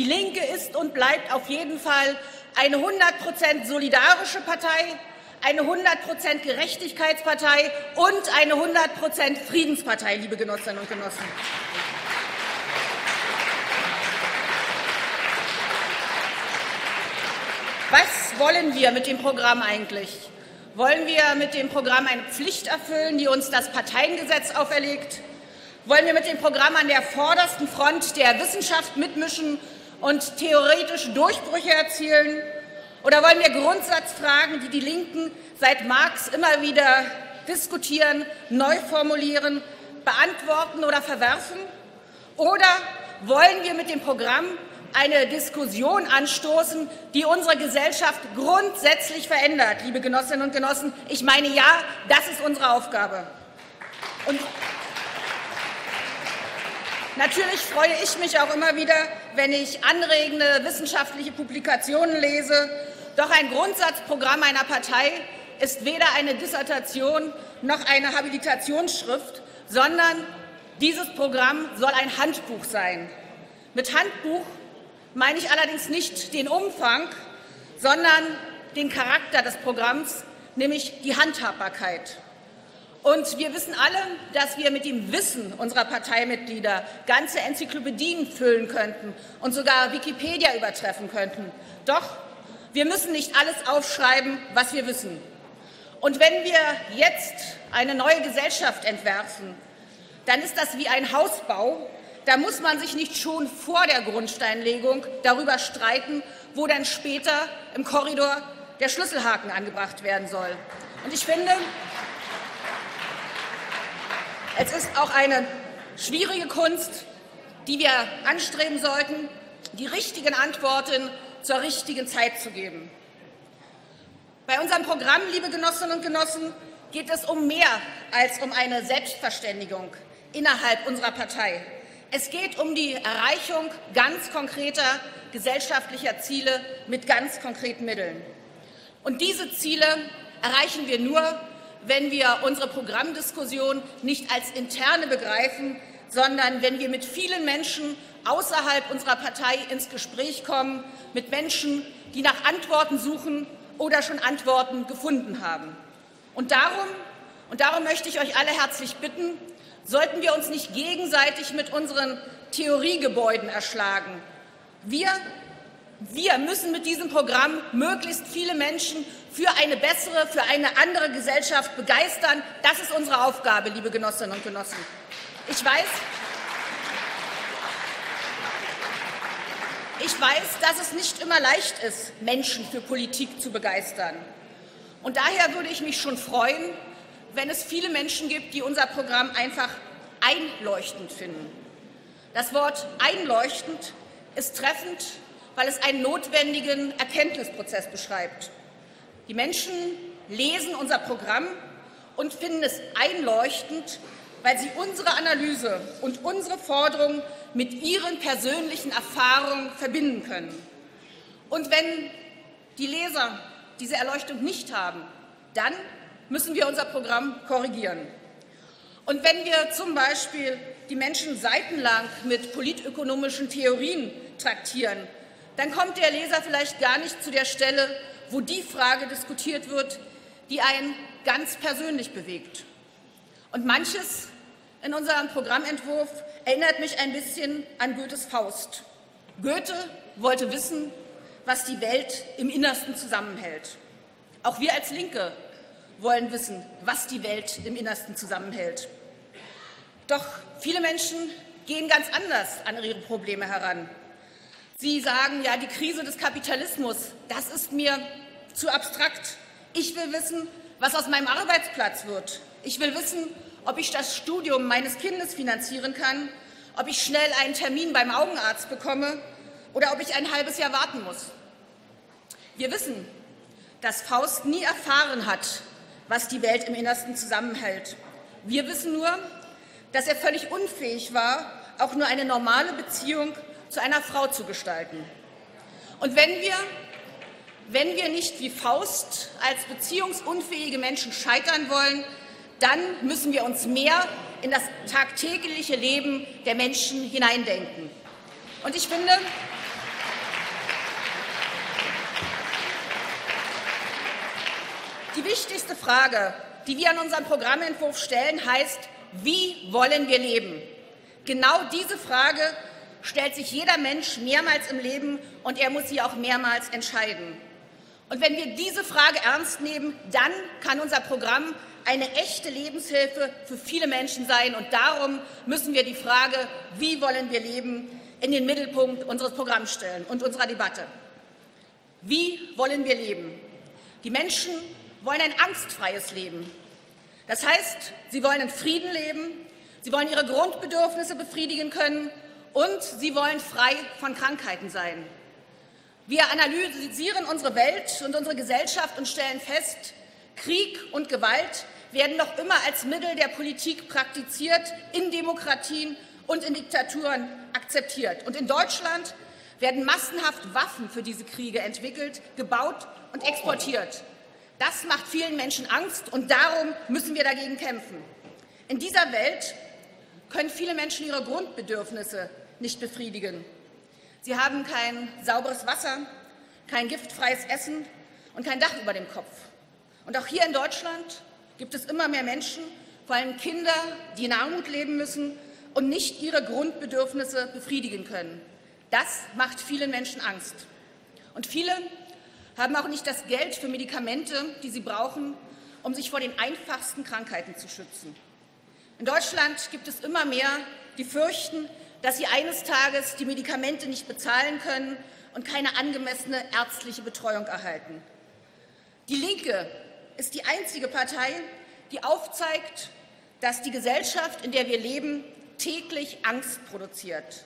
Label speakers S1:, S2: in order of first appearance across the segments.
S1: Die Linke ist und bleibt auf jeden Fall eine 100 solidarische Partei, eine 100 Gerechtigkeitspartei und eine 100 Friedenspartei, liebe Genossinnen und Genossen. Was wollen wir mit dem Programm eigentlich? Wollen wir mit dem Programm eine Pflicht erfüllen, die uns das Parteiengesetz auferlegt? Wollen wir mit dem Programm an der vordersten Front der Wissenschaft mitmischen und theoretische Durchbrüche erzielen? Oder wollen wir Grundsatzfragen, die die Linken seit Marx immer wieder diskutieren, neu formulieren, beantworten oder verwerfen? Oder wollen wir mit dem Programm eine Diskussion anstoßen, die unsere Gesellschaft grundsätzlich verändert, liebe Genossinnen und Genossen? Ich meine, ja, das ist unsere Aufgabe. Und Natürlich freue ich mich auch immer wieder, wenn ich anregende wissenschaftliche Publikationen lese. Doch ein Grundsatzprogramm einer Partei ist weder eine Dissertation noch eine Habilitationsschrift, sondern dieses Programm soll ein Handbuch sein. Mit Handbuch meine ich allerdings nicht den Umfang, sondern den Charakter des Programms, nämlich die Handhabbarkeit. Und wir wissen alle, dass wir mit dem Wissen unserer Parteimitglieder ganze Enzyklopädien füllen könnten und sogar Wikipedia übertreffen könnten. Doch wir müssen nicht alles aufschreiben, was wir wissen. Und wenn wir jetzt eine neue Gesellschaft entwerfen, dann ist das wie ein Hausbau. Da muss man sich nicht schon vor der Grundsteinlegung darüber streiten, wo dann später im Korridor der Schlüsselhaken angebracht werden soll. Und ich finde, es ist auch eine schwierige Kunst, die wir anstreben sollten, die richtigen Antworten zur richtigen Zeit zu geben. Bei unserem Programm, liebe Genossinnen und Genossen, geht es um mehr als um eine Selbstverständigung innerhalb unserer Partei. Es geht um die Erreichung ganz konkreter gesellschaftlicher Ziele mit ganz konkreten Mitteln. Und diese Ziele erreichen wir nur, wenn wir unsere Programmdiskussion nicht als interne begreifen, sondern wenn wir mit vielen Menschen außerhalb unserer Partei ins Gespräch kommen, mit Menschen, die nach Antworten suchen oder schon Antworten gefunden haben. Und darum, und darum möchte ich euch alle herzlich bitten, sollten wir uns nicht gegenseitig mit unseren Theoriegebäuden erschlagen. Wir wir müssen mit diesem Programm möglichst viele Menschen für eine bessere, für eine andere Gesellschaft begeistern. Das ist unsere Aufgabe, liebe Genossinnen und Genossen. Ich weiß, ich weiß, dass es nicht immer leicht ist, Menschen für Politik zu begeistern. Und daher würde ich mich schon freuen, wenn es viele Menschen gibt, die unser Programm einfach einleuchtend finden. Das Wort einleuchtend ist treffend weil es einen notwendigen Erkenntnisprozess beschreibt. Die Menschen lesen unser Programm und finden es einleuchtend, weil sie unsere Analyse und unsere Forderungen mit ihren persönlichen Erfahrungen verbinden können. Und wenn die Leser diese Erleuchtung nicht haben, dann müssen wir unser Programm korrigieren. Und wenn wir zum Beispiel die Menschen seitenlang mit politökonomischen Theorien traktieren, dann kommt der Leser vielleicht gar nicht zu der Stelle, wo die Frage diskutiert wird, die einen ganz persönlich bewegt. Und manches in unserem Programmentwurf erinnert mich ein bisschen an Goethes Faust. Goethe wollte wissen, was die Welt im Innersten zusammenhält. Auch wir als Linke wollen wissen, was die Welt im Innersten zusammenhält. Doch viele Menschen gehen ganz anders an ihre Probleme heran. Sie sagen, ja, die Krise des Kapitalismus, das ist mir zu abstrakt. Ich will wissen, was aus meinem Arbeitsplatz wird. Ich will wissen, ob ich das Studium meines Kindes finanzieren kann, ob ich schnell einen Termin beim Augenarzt bekomme oder ob ich ein halbes Jahr warten muss. Wir wissen, dass Faust nie erfahren hat, was die Welt im Innersten zusammenhält. Wir wissen nur, dass er völlig unfähig war, auch nur eine normale Beziehung zu einer Frau zu gestalten. Und wenn wir, wenn wir nicht wie Faust als beziehungsunfähige Menschen scheitern wollen, dann müssen wir uns mehr in das tagtägliche Leben der Menschen hineindenken. Und ich finde, die wichtigste Frage, die wir an unserem Programmentwurf stellen, heißt, wie wollen wir leben? Genau diese Frage stellt sich jeder Mensch mehrmals im Leben und er muss sie auch mehrmals entscheiden. Und wenn wir diese Frage ernst nehmen, dann kann unser Programm eine echte Lebenshilfe für viele Menschen sein. Und darum müssen wir die Frage, wie wollen wir leben, in den Mittelpunkt unseres Programms stellen und unserer Debatte. Wie wollen wir leben? Die Menschen wollen ein angstfreies Leben. Das heißt, sie wollen in Frieden leben, sie wollen ihre Grundbedürfnisse befriedigen können und sie wollen frei von Krankheiten sein. Wir analysieren unsere Welt und unsere Gesellschaft und stellen fest, Krieg und Gewalt werden noch immer als Mittel der Politik praktiziert, in Demokratien und in Diktaturen akzeptiert. Und in Deutschland werden massenhaft Waffen für diese Kriege entwickelt, gebaut und exportiert. Das macht vielen Menschen Angst und darum müssen wir dagegen kämpfen. In dieser Welt können viele Menschen ihre Grundbedürfnisse nicht befriedigen. Sie haben kein sauberes Wasser, kein giftfreies Essen und kein Dach über dem Kopf. Und auch hier in Deutschland gibt es immer mehr Menschen, vor allem Kinder, die in Armut leben müssen und nicht ihre Grundbedürfnisse befriedigen können. Das macht vielen Menschen Angst. Und viele haben auch nicht das Geld für Medikamente, die sie brauchen, um sich vor den einfachsten Krankheiten zu schützen. In Deutschland gibt es immer mehr, die fürchten, dass sie eines Tages die Medikamente nicht bezahlen können und keine angemessene ärztliche Betreuung erhalten. Die Linke ist die einzige Partei, die aufzeigt, dass die Gesellschaft, in der wir leben, täglich Angst produziert.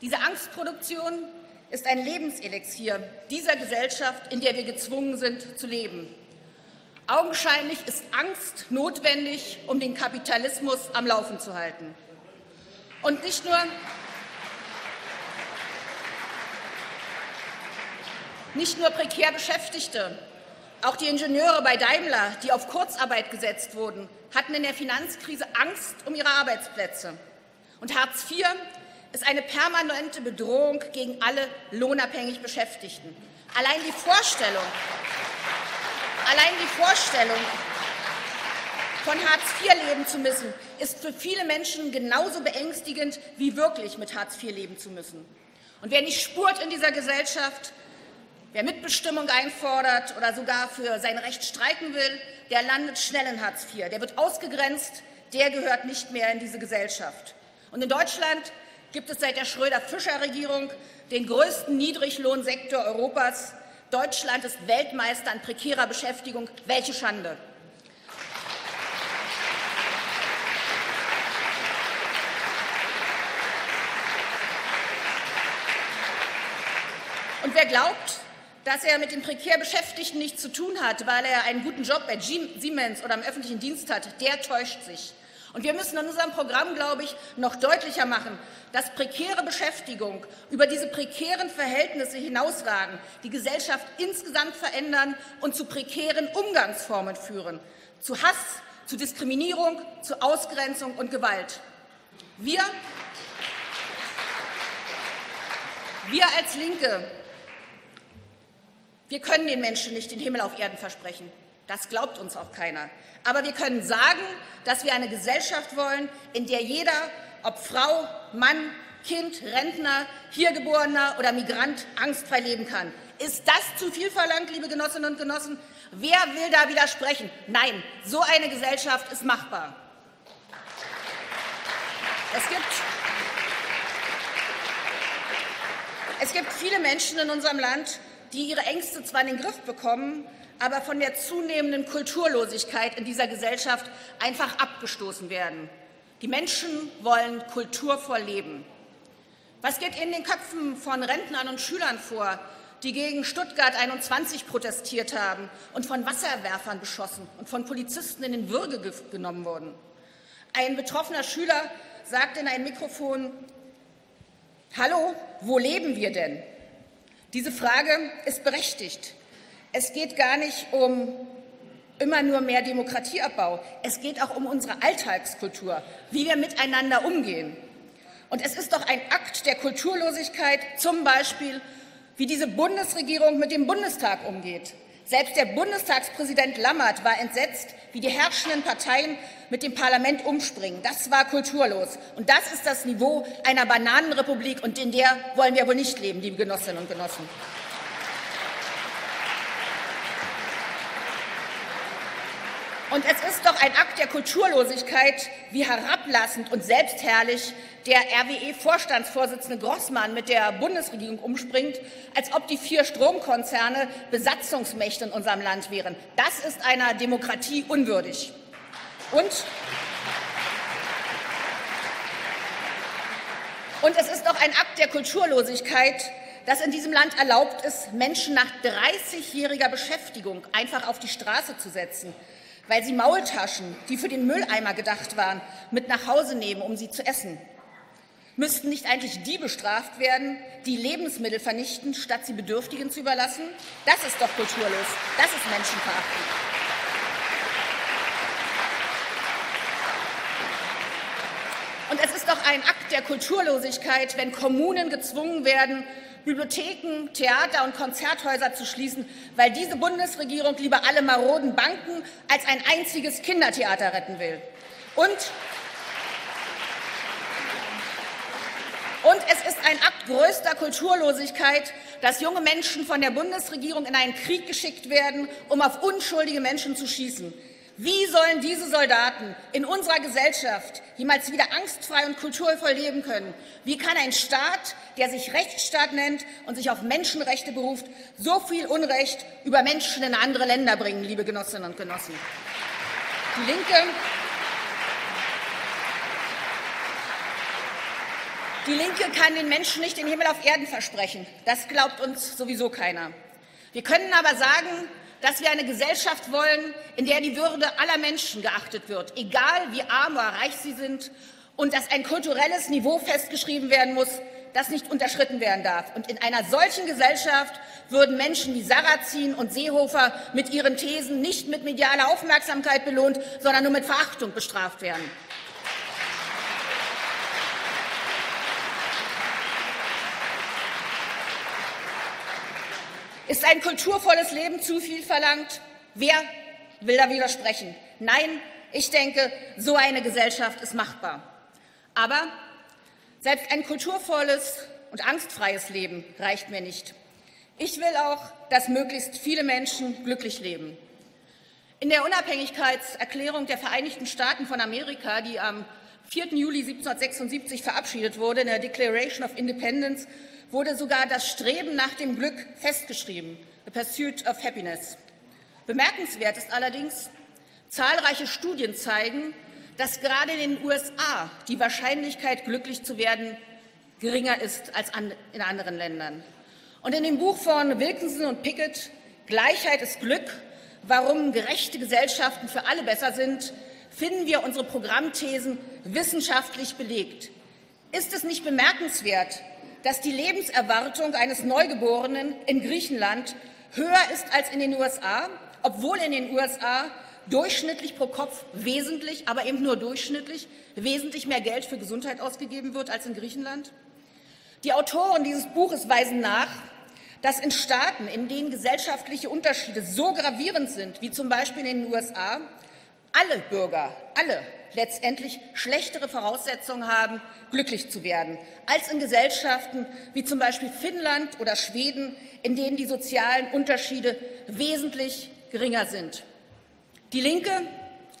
S1: Diese Angstproduktion ist ein Lebenselixier dieser Gesellschaft, in der wir gezwungen sind zu leben. Augenscheinlich ist Angst notwendig, um den Kapitalismus am Laufen zu halten. Und nicht nur, nicht nur prekär Beschäftigte, auch die Ingenieure bei Daimler, die auf Kurzarbeit gesetzt wurden, hatten in der Finanzkrise Angst um ihre Arbeitsplätze. Und Hartz IV ist eine permanente Bedrohung gegen alle lohnabhängig Beschäftigten. Allein die Vorstellung, allein die Vorstellung, von Hartz IV leben zu müssen, ist für viele Menschen genauso beängstigend wie wirklich mit Hartz IV leben zu müssen. Und wer nicht spurt in dieser Gesellschaft, wer Mitbestimmung einfordert oder sogar für sein Recht streiken will, der landet schnell in Hartz IV. Der wird ausgegrenzt, der gehört nicht mehr in diese Gesellschaft. Und in Deutschland gibt es seit der Schröder-Fischer-Regierung den größten Niedriglohnsektor Europas. Deutschland ist Weltmeister an prekärer Beschäftigung. Welche Schande! Und wer glaubt, dass er mit den prekär Beschäftigten nichts zu tun hat, weil er einen guten Job bei Siemens oder im öffentlichen Dienst hat, der täuscht sich. Und wir müssen in unserem Programm, glaube ich, noch deutlicher machen, dass prekäre Beschäftigung über diese prekären Verhältnisse hinausragen, die Gesellschaft insgesamt verändern und zu prekären Umgangsformen führen, zu Hass, zu Diskriminierung, zu Ausgrenzung und Gewalt. Wir, wir als Linke, wir können den Menschen nicht den Himmel auf Erden versprechen. Das glaubt uns auch keiner. Aber wir können sagen, dass wir eine Gesellschaft wollen, in der jeder, ob Frau, Mann, Kind, Rentner, Hiergeborener oder Migrant, angstfrei leben kann. Ist das zu viel verlangt, liebe Genossinnen und Genossen? Wer will da widersprechen? Nein, so eine Gesellschaft ist machbar. Es gibt, es gibt viele Menschen in unserem Land, die ihre Ängste zwar in den Griff bekommen, aber von der zunehmenden Kulturlosigkeit in dieser Gesellschaft einfach abgestoßen werden. Die Menschen wollen kulturvoll leben. Was geht in den Köpfen von Rentnern und Schülern vor, die gegen Stuttgart 21 protestiert haben und von Wasserwerfern beschossen und von Polizisten in den Würge genommen wurden? Ein betroffener Schüler sagt in ein Mikrofon, Hallo, wo leben wir denn? Diese Frage ist berechtigt. Es geht gar nicht um immer nur mehr Demokratieabbau. Es geht auch um unsere Alltagskultur, wie wir miteinander umgehen. Und es ist doch ein Akt der Kulturlosigkeit, zum Beispiel, wie diese Bundesregierung mit dem Bundestag umgeht. Selbst der Bundestagspräsident Lammert war entsetzt, wie die herrschenden Parteien mit dem Parlament umspringen. Das war kulturlos. Und das ist das Niveau einer Bananenrepublik, und in der wollen wir wohl nicht leben, liebe Genossinnen und Genossen. Und es ist doch ein Akt der Kulturlosigkeit, wie herablassend und selbstherrlich der RWE-Vorstandsvorsitzende Grossmann mit der Bundesregierung umspringt, als ob die vier Stromkonzerne Besatzungsmächte in unserem Land wären. Das ist einer Demokratie unwürdig. Und Und es ist doch ein Akt der Kulturlosigkeit, dass in diesem Land erlaubt ist, Menschen nach 30-jähriger Beschäftigung einfach auf die Straße zu setzen weil sie Maultaschen, die für den Mülleimer gedacht waren, mit nach Hause nehmen, um sie zu essen. Müssten nicht eigentlich die bestraft werden, die Lebensmittel vernichten, statt sie Bedürftigen zu überlassen? Das ist doch kulturlos. Das ist menschenverachtend. Und es ist doch ein Akt der Kulturlosigkeit, wenn Kommunen gezwungen werden, Bibliotheken, Theater und Konzerthäuser zu schließen, weil diese Bundesregierung lieber alle maroden Banken als ein einziges Kindertheater retten will. Und Und es ist ein Akt größter Kulturlosigkeit, dass junge Menschen von der Bundesregierung in einen Krieg geschickt werden, um auf unschuldige Menschen zu schießen. Wie sollen diese Soldaten in unserer Gesellschaft jemals wieder angstfrei und kulturvoll leben können? Wie kann ein Staat, der sich Rechtsstaat nennt und sich auf Menschenrechte beruft, so viel Unrecht über Menschen in andere Länder bringen, liebe Genossinnen und Genossen? Die Linke Die Linke kann den Menschen nicht den Himmel auf Erden versprechen. Das glaubt uns sowieso keiner. Wir können aber sagen, dass wir eine Gesellschaft wollen, in der die Würde aller Menschen geachtet wird, egal wie arm oder reich sie sind, und dass ein kulturelles Niveau festgeschrieben werden muss, das nicht unterschritten werden darf. Und in einer solchen Gesellschaft würden Menschen wie Sarrazin und Seehofer mit ihren Thesen nicht mit medialer Aufmerksamkeit belohnt, sondern nur mit Verachtung bestraft werden. Ist ein kulturvolles Leben zu viel verlangt? Wer will da widersprechen? Nein, ich denke, so eine Gesellschaft ist machbar. Aber selbst ein kulturvolles und angstfreies Leben reicht mir nicht. Ich will auch, dass möglichst viele Menschen glücklich leben. In der Unabhängigkeitserklärung der Vereinigten Staaten von Amerika, die am 4. Juli 1776 verabschiedet wurde, in der Declaration of Independence, wurde sogar das Streben nach dem Glück festgeschrieben, The Pursuit of Happiness. Bemerkenswert ist allerdings, zahlreiche Studien zeigen, dass gerade in den USA die Wahrscheinlichkeit, glücklich zu werden, geringer ist als in anderen Ländern. Und in dem Buch von Wilkinson und Pickett, Gleichheit ist Glück, warum gerechte Gesellschaften für alle besser sind, finden wir unsere Programmthesen wissenschaftlich belegt. Ist es nicht bemerkenswert, dass die Lebenserwartung eines Neugeborenen in Griechenland höher ist als in den USA, obwohl in den USA durchschnittlich pro Kopf wesentlich, aber eben nur durchschnittlich, wesentlich mehr Geld für Gesundheit ausgegeben wird als in Griechenland? Die Autoren dieses Buches weisen nach, dass in Staaten, in denen gesellschaftliche Unterschiede so gravierend sind, wie zum Beispiel in den USA, alle Bürger, alle letztendlich schlechtere Voraussetzungen haben, glücklich zu werden, als in Gesellschaften wie zum Beispiel Finnland oder Schweden, in denen die sozialen Unterschiede wesentlich geringer sind. Die Linke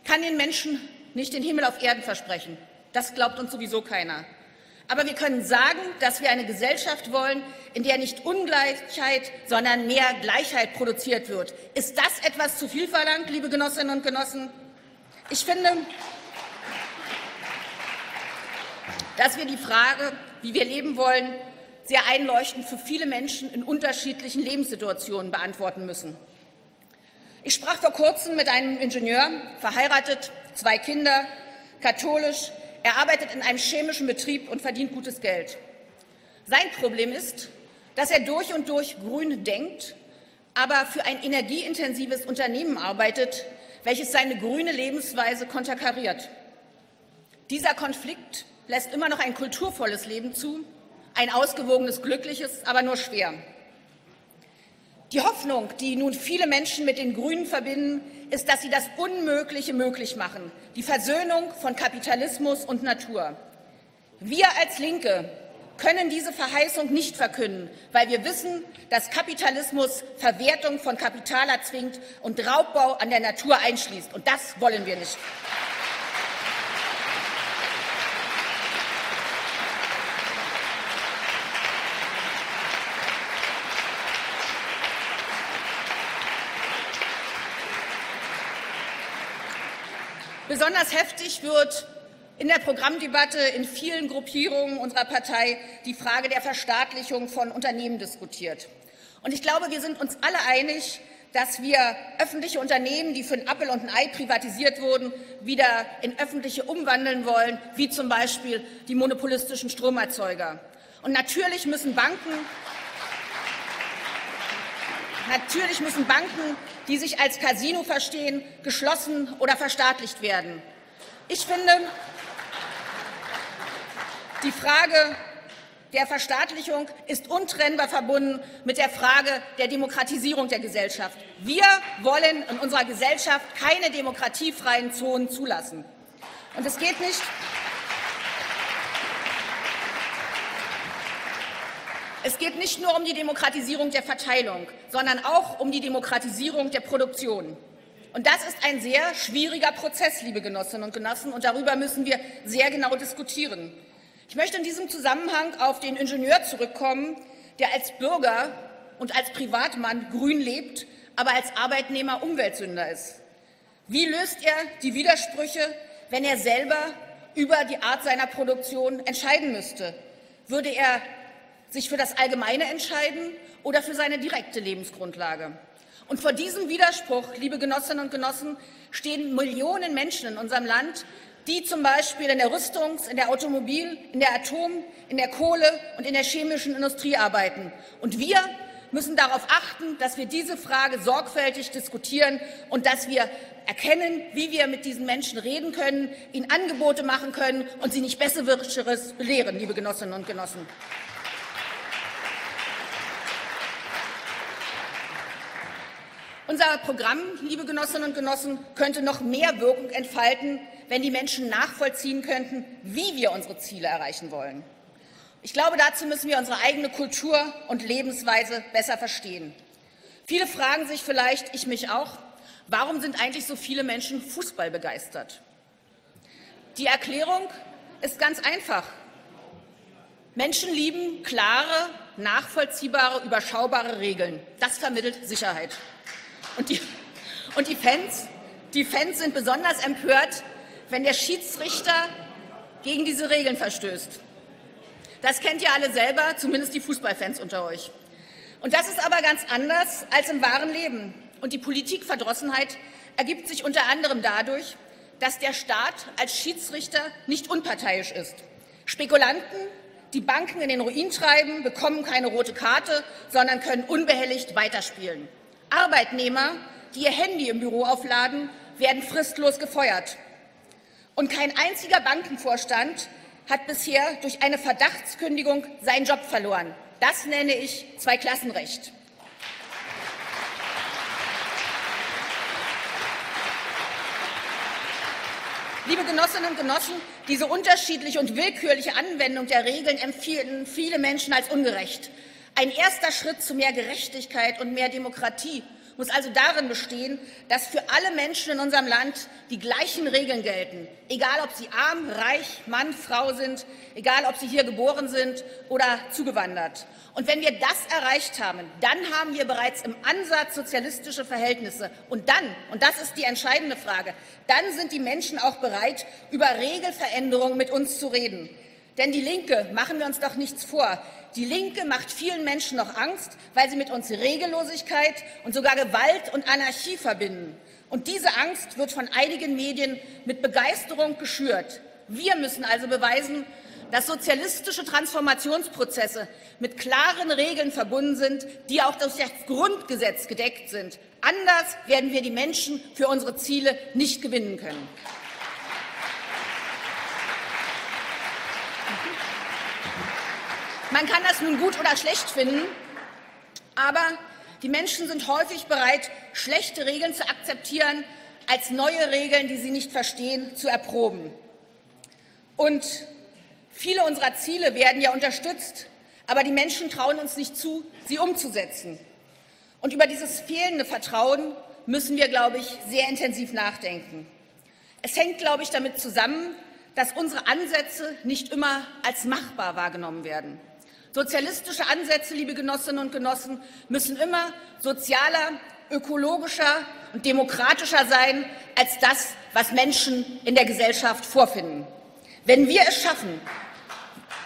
S1: kann den Menschen nicht den Himmel auf Erden versprechen. Das glaubt uns sowieso keiner. Aber wir können sagen, dass wir eine Gesellschaft wollen, in der nicht Ungleichheit, sondern mehr Gleichheit produziert wird. Ist das etwas zu viel verlangt, liebe Genossinnen und Genossen? Ich finde, dass wir die Frage, wie wir leben wollen, sehr einleuchtend für viele Menschen in unterschiedlichen Lebenssituationen beantworten müssen. Ich sprach vor kurzem mit einem Ingenieur, verheiratet, zwei Kinder, katholisch. Er arbeitet in einem chemischen Betrieb und verdient gutes Geld. Sein Problem ist, dass er durch und durch grün denkt, aber für ein energieintensives Unternehmen arbeitet, welches seine grüne Lebensweise konterkariert. Dieser Konflikt lässt immer noch ein kulturvolles Leben zu, ein ausgewogenes, glückliches, aber nur schwer. Die Hoffnung, die nun viele Menschen mit den Grünen verbinden, ist, dass sie das Unmögliche möglich machen, die Versöhnung von Kapitalismus und Natur. Wir als Linke können diese Verheißung nicht verkünden, weil wir wissen, dass Kapitalismus Verwertung von Kapital erzwingt und Raubbau an der Natur einschließt. Und das wollen wir nicht. Besonders heftig wird in der Programmdebatte in vielen Gruppierungen unserer Partei die Frage der Verstaatlichung von Unternehmen diskutiert. Und ich glaube, wir sind uns alle einig, dass wir öffentliche Unternehmen, die für ein Appel und ein Ei privatisiert wurden, wieder in öffentliche umwandeln wollen, wie zum Beispiel die monopolistischen Stromerzeuger. Und natürlich müssen Banken Natürlich müssen Banken, die sich als Casino verstehen, geschlossen oder verstaatlicht werden. Ich finde, die Frage der Verstaatlichung ist untrennbar verbunden mit der Frage der Demokratisierung der Gesellschaft. Wir wollen in unserer Gesellschaft keine demokratiefreien Zonen zulassen. Und es geht nicht Es geht nicht nur um die Demokratisierung der Verteilung, sondern auch um die Demokratisierung der Produktion. Und das ist ein sehr schwieriger Prozess, liebe Genossinnen und Genossen, und darüber müssen wir sehr genau diskutieren. Ich möchte in diesem Zusammenhang auf den Ingenieur zurückkommen, der als Bürger und als Privatmann grün lebt, aber als Arbeitnehmer Umweltsünder ist. Wie löst er die Widersprüche, wenn er selber über die Art seiner Produktion entscheiden müsste? Würde er sich für das Allgemeine entscheiden oder für seine direkte Lebensgrundlage. Und vor diesem Widerspruch, liebe Genossinnen und Genossen, stehen Millionen Menschen in unserem Land, die zum Beispiel in der Rüstungs-, in der Automobil-, in der Atom-, in der Kohle- und in der chemischen Industrie arbeiten. Und wir müssen darauf achten, dass wir diese Frage sorgfältig diskutieren und dass wir erkennen, wie wir mit diesen Menschen reden können, ihnen Angebote machen können und sie nicht Besserwirscheres belehren, liebe Genossinnen und Genossen. Unser Programm, liebe Genossinnen und Genossen, könnte noch mehr Wirkung entfalten, wenn die Menschen nachvollziehen könnten, wie wir unsere Ziele erreichen wollen. Ich glaube, dazu müssen wir unsere eigene Kultur und Lebensweise besser verstehen. Viele fragen sich vielleicht, ich mich auch, warum sind eigentlich so viele Menschen Fußball begeistert? Die Erklärung ist ganz einfach. Menschen lieben klare, nachvollziehbare, überschaubare Regeln. Das vermittelt Sicherheit. Und die, und die Fans, die Fans sind besonders empört, wenn der Schiedsrichter gegen diese Regeln verstößt. Das kennt ihr alle selber, zumindest die Fußballfans unter euch. Und das ist aber ganz anders als im wahren Leben. Und die Politikverdrossenheit ergibt sich unter anderem dadurch, dass der Staat als Schiedsrichter nicht unparteiisch ist. Spekulanten, die Banken in den Ruin treiben, bekommen keine rote Karte, sondern können unbehelligt weiterspielen. Arbeitnehmer, die ihr Handy im Büro aufladen, werden fristlos gefeuert. Und kein einziger Bankenvorstand hat bisher durch eine Verdachtskündigung seinen Job verloren. Das nenne ich Zweiklassenrecht. Liebe Genossinnen und Genossen, diese unterschiedliche und willkürliche Anwendung der Regeln empfiehlen viele Menschen als ungerecht. Ein erster Schritt zu mehr Gerechtigkeit und mehr Demokratie muss also darin bestehen, dass für alle Menschen in unserem Land die gleichen Regeln gelten, egal ob sie arm, reich, Mann, Frau sind, egal ob sie hier geboren sind oder zugewandert. Und wenn wir das erreicht haben, dann haben wir bereits im Ansatz sozialistische Verhältnisse. Und dann, und das ist die entscheidende Frage, dann sind die Menschen auch bereit, über Regelveränderungen mit uns zu reden. Denn die Linke, machen wir uns doch nichts vor, die Linke macht vielen Menschen noch Angst, weil sie mit uns Regellosigkeit und sogar Gewalt und Anarchie verbinden. Und diese Angst wird von einigen Medien mit Begeisterung geschürt. Wir müssen also beweisen, dass sozialistische Transformationsprozesse mit klaren Regeln verbunden sind, die auch durch das Grundgesetz gedeckt sind. Anders werden wir die Menschen für unsere Ziele nicht gewinnen können. Man kann das nun gut oder schlecht finden, aber Die Menschen sind häufig bereit, schlechte Regeln zu akzeptieren, als neue Regeln, die sie nicht verstehen, zu erproben. Und viele unserer Ziele werden ja unterstützt, aber die Menschen trauen uns nicht zu, sie umzusetzen. Und über dieses fehlende Vertrauen müssen wir, glaube ich, sehr intensiv nachdenken. Es hängt, glaube ich, damit zusammen, dass unsere Ansätze nicht immer als machbar wahrgenommen werden. Sozialistische Ansätze, liebe Genossinnen und Genossen, müssen immer sozialer, ökologischer und demokratischer sein als das, was Menschen in der Gesellschaft vorfinden. Wenn wir es schaffen,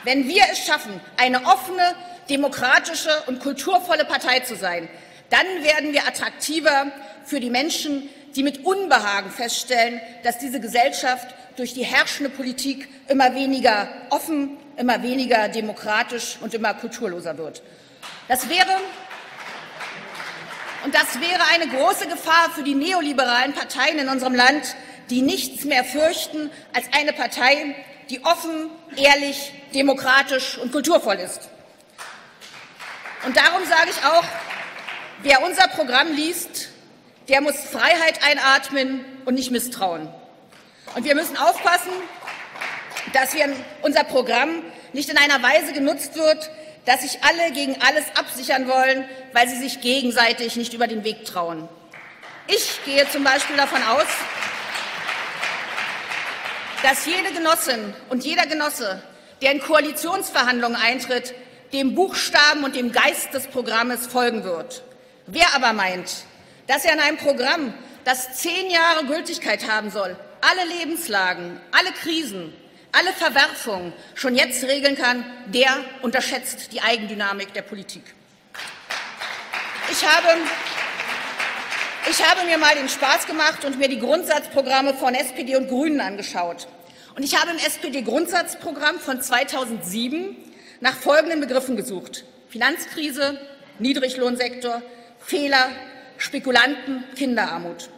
S1: wenn wir es schaffen, eine offene, demokratische und kulturvolle Partei zu sein, dann werden wir attraktiver für die Menschen, die mit Unbehagen feststellen, dass diese Gesellschaft durch die herrschende Politik immer weniger offen, immer weniger demokratisch und immer kulturloser wird. Das wäre und das wäre eine große Gefahr für die neoliberalen Parteien in unserem Land, die nichts mehr fürchten als eine Partei, die offen, ehrlich, demokratisch und kulturvoll ist. Und darum sage ich auch, wer unser Programm liest, der muss Freiheit einatmen und nicht misstrauen. Und wir müssen aufpassen, dass wir unser Programm nicht in einer Weise genutzt wird, dass sich alle gegen alles absichern wollen, weil sie sich gegenseitig nicht über den Weg trauen. Ich gehe zum Beispiel davon aus, dass jede Genossin und jeder Genosse, der in Koalitionsverhandlungen eintritt, dem Buchstaben und dem Geist des Programmes folgen wird. Wer aber meint, dass er in einem Programm, das zehn Jahre Gültigkeit haben soll, alle Lebenslagen, alle Krisen, alle Verwerfungen schon jetzt regeln kann, der unterschätzt die Eigendynamik der Politik. Ich habe, ich habe mir mal den Spaß gemacht und mir die Grundsatzprogramme von SPD und Grünen angeschaut. Und ich habe im SPD-Grundsatzprogramm von 2007 nach folgenden Begriffen gesucht. Finanzkrise, Niedriglohnsektor, Fehler, Spekulanten, Kinderarmut.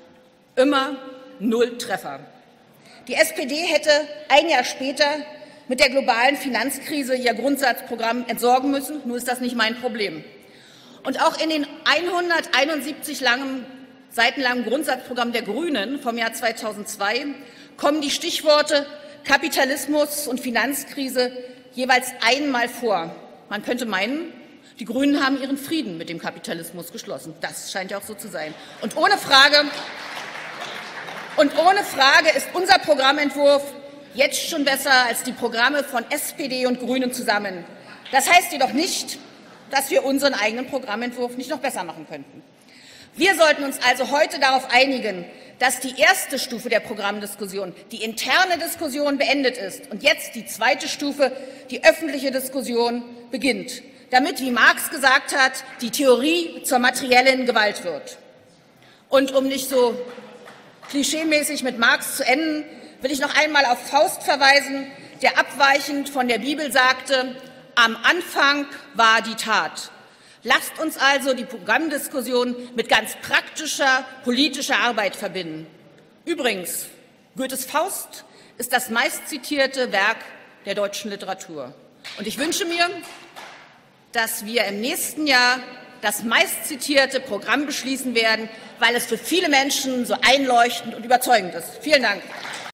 S1: Immer null Treffer. Die SPD hätte ein Jahr später mit der globalen Finanzkrise ihr Grundsatzprogramm entsorgen müssen. Nur ist das nicht mein Problem. Und auch in den 171 langen, Seiten langen Grundsatzprogramm der Grünen vom Jahr 2002 kommen die Stichworte Kapitalismus und Finanzkrise jeweils einmal vor. Man könnte meinen, die Grünen haben ihren Frieden mit dem Kapitalismus geschlossen. Das scheint ja auch so zu sein. Und ohne Frage und ohne Frage ist unser Programmentwurf jetzt schon besser als die Programme von SPD und Grünen zusammen. Das heißt jedoch nicht, dass wir unseren eigenen Programmentwurf nicht noch besser machen könnten. Wir sollten uns also heute darauf einigen, dass die erste Stufe der Programmdiskussion, die interne Diskussion, beendet ist und jetzt die zweite Stufe, die öffentliche Diskussion, beginnt, damit, wie Marx gesagt hat, die Theorie zur materiellen Gewalt wird. Und um nicht so klischeemäßig mit Marx zu enden, will ich noch einmal auf Faust verweisen, der abweichend von der Bibel sagte, am Anfang war die Tat. Lasst uns also die Programmdiskussion mit ganz praktischer politischer Arbeit verbinden. Übrigens, Goethes Faust ist das meistzitierte Werk der deutschen Literatur. Und ich wünsche mir, dass wir im nächsten Jahr das meistzitierte Programm beschließen werden, weil es für viele Menschen so einleuchtend und überzeugend ist. Vielen Dank.